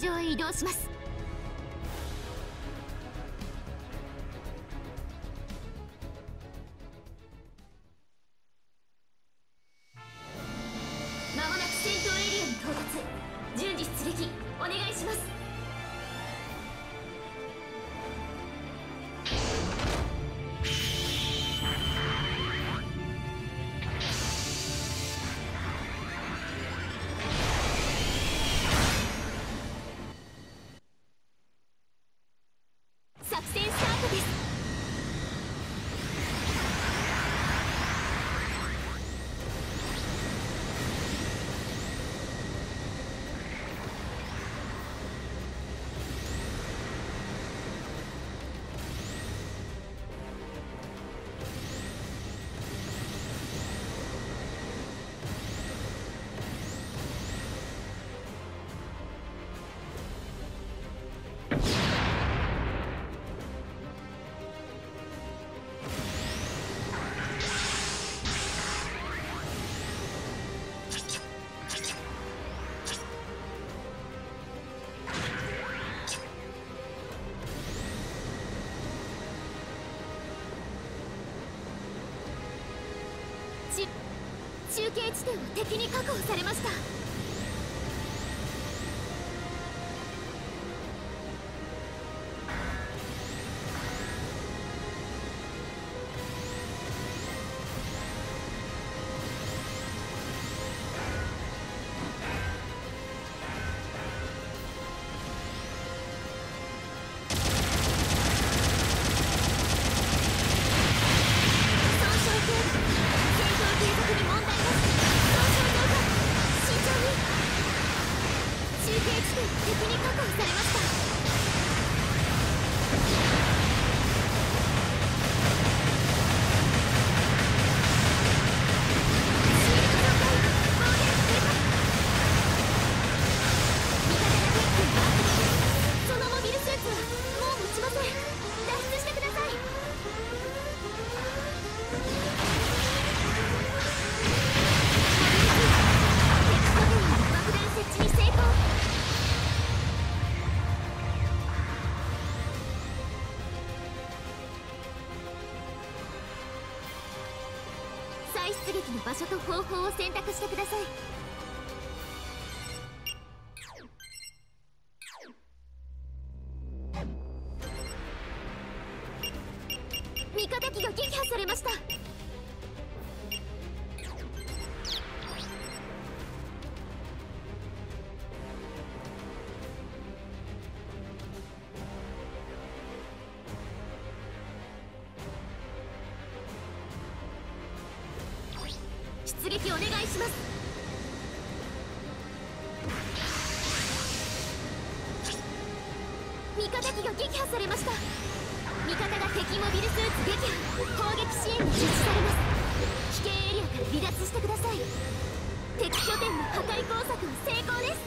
上へ移動します。ち中継地点を敵に確保されました。敵に確保されました。出撃の場所と方法を選択してください。味方機が撃破されました。出撃お願いします。味方機が撃破されました。味方が敵モビルスーツ撃破。攻撃支援に実施されます。危険エリアから離脱してください。敵拠点の破壊工作は成功です。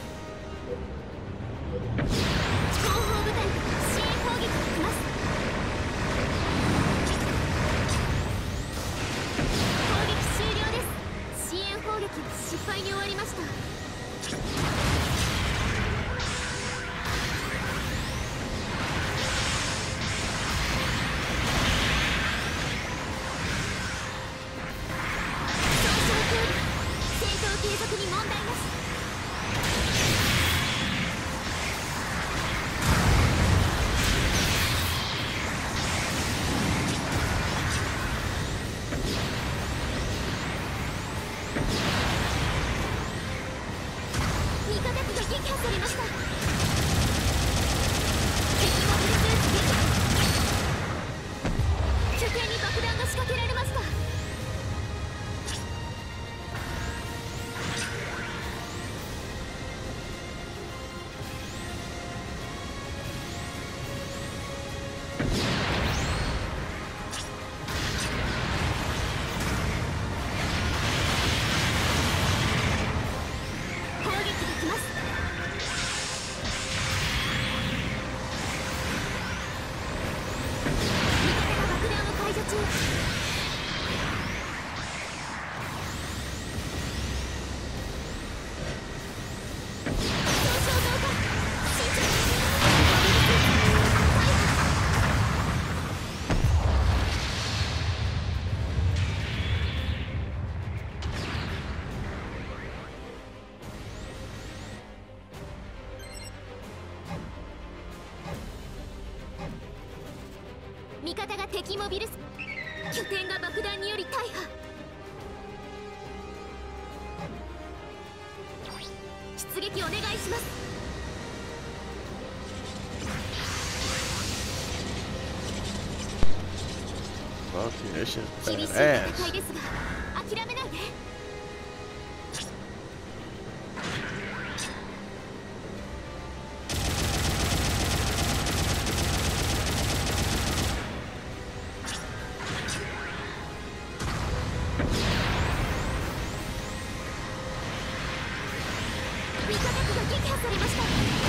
継続に問題なし味方機が撃破されました。敵モビルス。拠点が爆弾により大破。出撃お願いします。厳しい.戦いですが諦めないで味方機が撃破されました。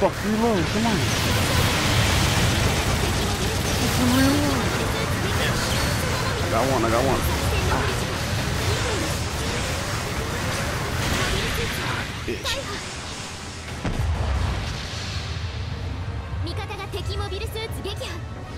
っぱすごい狭、味方が敵モビルスーツ撃破。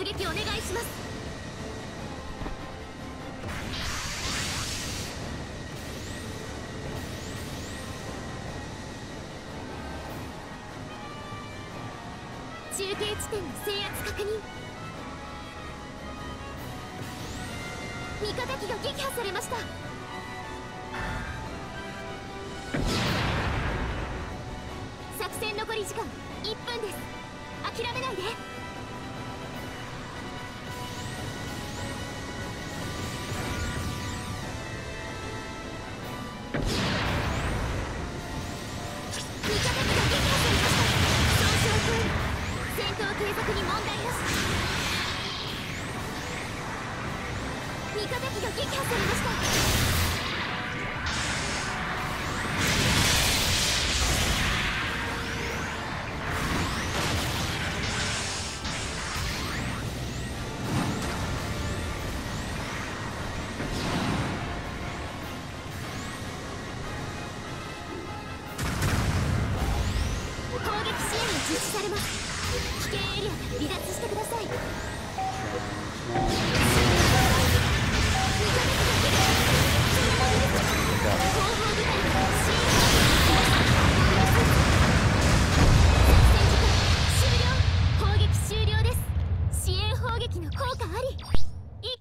出撃お願いします。中継地点の制圧確認。味方機が撃破されました。作戦残り時間1分です。諦めないで。撃破されました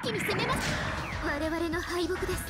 気に攻めます。我々の敗北です。